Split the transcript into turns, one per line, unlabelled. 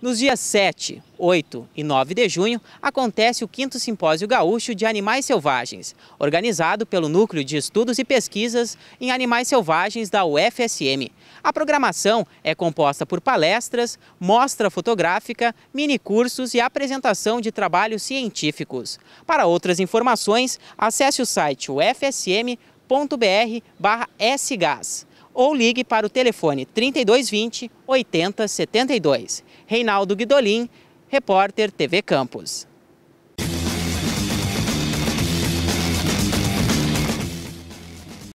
Nos dias 7, 8 e 9 de junho, acontece o 5 Simpósio Gaúcho de Animais Selvagens, organizado pelo Núcleo de Estudos e Pesquisas em Animais Selvagens da UFSM. A programação é composta por palestras, mostra fotográfica, minicursos e apresentação de trabalhos científicos. Para outras informações, acesse o site ufsm.br/sgas ou ligue para o telefone 3220 8072. Reinaldo Guidolin, repórter TV Campos.